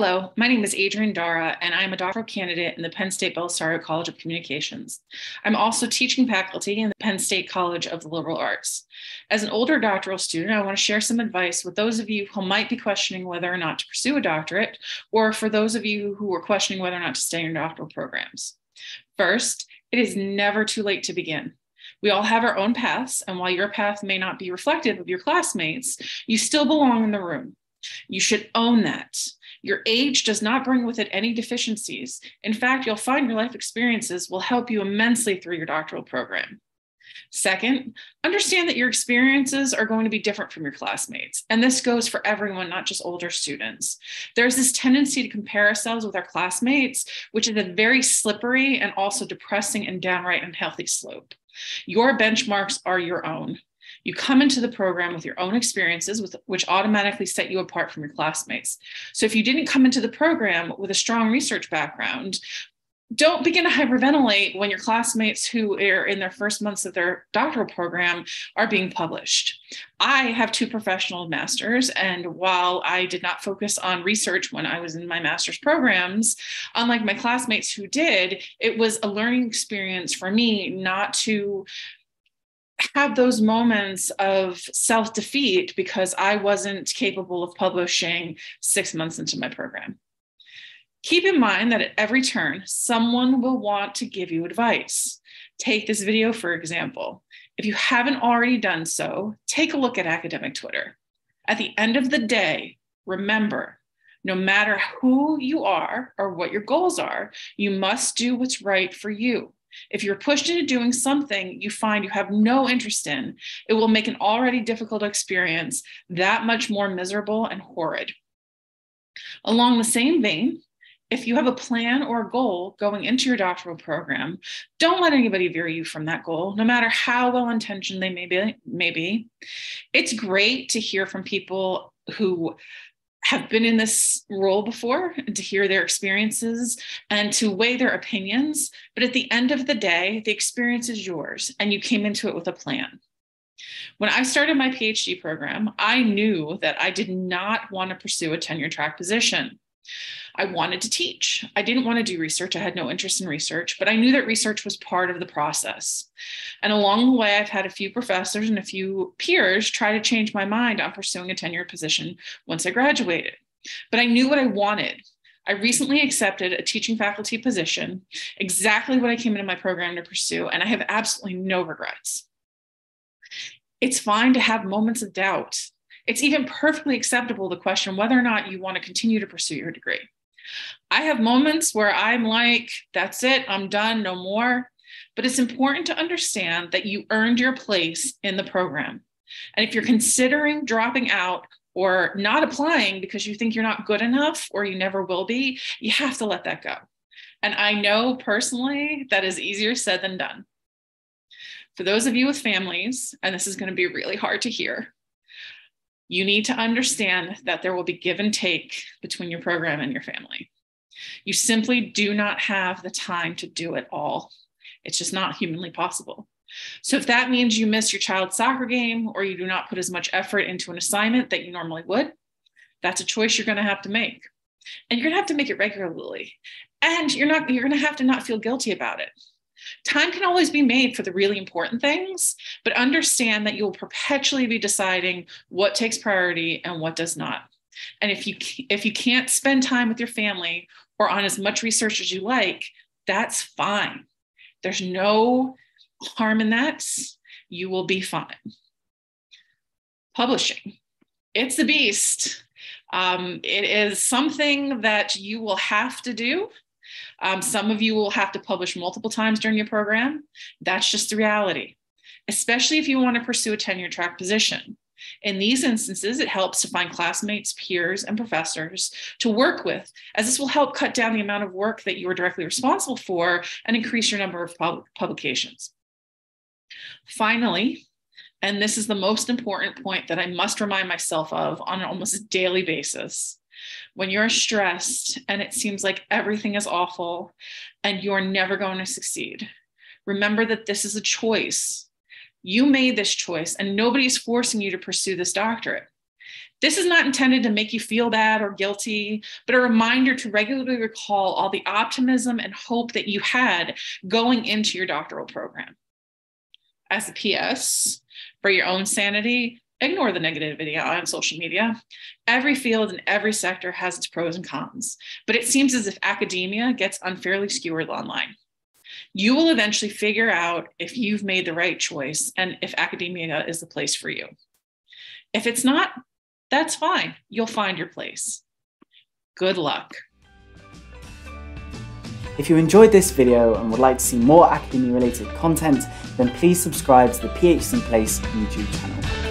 Hello, my name is Adrienne Darrah, and I'm a doctoral candidate in the Penn State Bellisario College of Communications. I'm also teaching faculty in the Penn State College of the Liberal Arts. As an older doctoral student, I want to share some advice with those of you who might be questioning whether or not to pursue a doctorate, or for those of you who are questioning whether or not to stay in doctoral programs. First, it is never too late to begin. We all have our own paths, and while your path may not be reflective of your classmates, you still belong in the room. You should own that. Your age does not bring with it any deficiencies. In fact, you'll find your life experiences will help you immensely through your doctoral program. Second, understand that your experiences are going to be different from your classmates. And this goes for everyone, not just older students. There's this tendency to compare ourselves with our classmates, which is a very slippery and also depressing and downright unhealthy slope. Your benchmarks are your own. You come into the program with your own experiences, with, which automatically set you apart from your classmates. So if you didn't come into the program with a strong research background, don't begin to hyperventilate when your classmates who are in their first months of their doctoral program are being published. I have two professional masters, and while I did not focus on research when I was in my master's programs, unlike my classmates who did, it was a learning experience for me not to have those moments of self defeat because I wasn't capable of publishing six months into my program. Keep in mind that at every turn, someone will want to give you advice. Take this video, for example. If you haven't already done so, take a look at academic Twitter. At the end of the day, remember no matter who you are or what your goals are, you must do what's right for you. If you're pushed into doing something you find you have no interest in, it will make an already difficult experience that much more miserable and horrid. Along the same vein, if you have a plan or a goal going into your doctoral program, don't let anybody veer you from that goal, no matter how well intentioned they may be, may be. It's great to hear from people who have been in this role before and to hear their experiences and to weigh their opinions. But at the end of the day, the experience is yours and you came into it with a plan. When I started my PhD program, I knew that I did not want to pursue a tenure track position. I wanted to teach. I didn't want to do research. I had no interest in research, but I knew that research was part of the process. And along the way, I've had a few professors and a few peers try to change my mind on pursuing a tenure position once I graduated. But I knew what I wanted. I recently accepted a teaching faculty position, exactly what I came into my program to pursue, and I have absolutely no regrets. It's fine to have moments of doubt. It's even perfectly acceptable to question whether or not you want to continue to pursue your degree. I have moments where I'm like, that's it, I'm done, no more. But it's important to understand that you earned your place in the program. And if you're considering dropping out or not applying because you think you're not good enough or you never will be, you have to let that go. And I know personally that is easier said than done. For those of you with families, and this is going to be really hard to hear, you need to understand that there will be give and take between your program and your family. You simply do not have the time to do it all. It's just not humanly possible. So, if that means you miss your child's soccer game or you do not put as much effort into an assignment that you normally would, that's a choice you're going to have to make. And you're going to have to make it regularly. And you're not you're going to have to not feel guilty about it. Time can always be made for the really important things, but understand that you'll perpetually be deciding what takes priority and what does not. And if you if you can't spend time with your family or on as much research as you like, that's fine. There's no harm in that. You will be fine. Publishing. It's the beast. Um, it is something that you will have to do um, some of you will have to publish multiple times during your program. That's just the reality, especially if you want to pursue a tenure track position. In these instances, it helps to find classmates, peers, and professors to work with, as this will help cut down the amount of work that you are directly responsible for and increase your number of pub- publications. Finally, and this is the most important point that I must remind myself of on an almost daily basis, when you're stressed and it seems like everything is awful and you're never going to succeed, remember that this is a choice. You made this choice and nobody's forcing you to pursue this doctorate. This is not intended to make you feel bad or guilty, but a reminder to regularly recall all the optimism and hope that you had going into your doctoral program. As a PS, for your own sanity, ignore the negativity on social media. Every field and every sector has its pros and cons, but it seems as if academia gets unfairly skewered online. You will eventually figure out if you've made the right choice and if academia is the place for you. If it's not, that's fine. You'll find your place. Good luck. If you enjoyed this video and would like to see more academia related content, then please subscribe to the PhD Place YouTube channel.